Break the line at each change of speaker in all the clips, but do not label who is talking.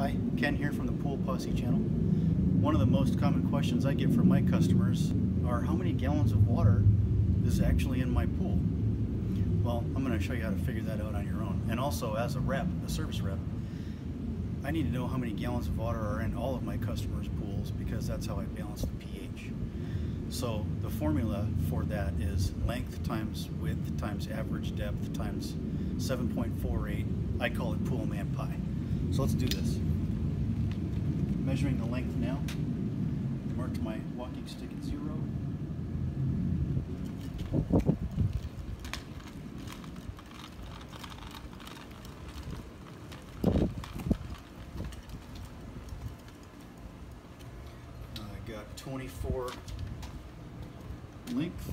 Hi, Ken here from the Pool Posse channel. One of the most common questions I get from my customers are how many gallons of water is actually in my pool? Well, I'm going to show you how to figure that out on your own. And also as a rep, a service rep, I need to know how many gallons of water are in all of my customers' pools because that's how I balance the pH. So the formula for that is length times width times average depth times 7.48. I call it pool man pi. So let's do this. Measuring the length now. Marked my walking stick at zero. I got 24 length.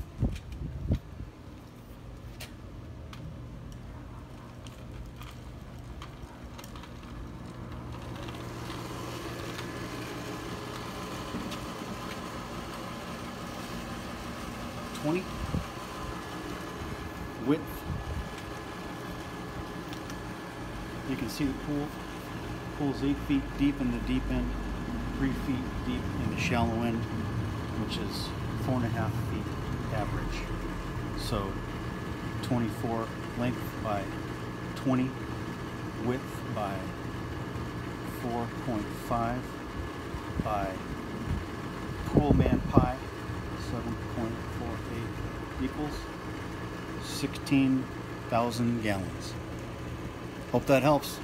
Twenty width. You can see the pool. Pool's eight feet deep in the deep end, three feet deep in the shallow end, which is four and a half feet average. So 24 length by 20 width by 4.5 by pool man pi 7.48 equals 16,000 gallons. Hope that helps.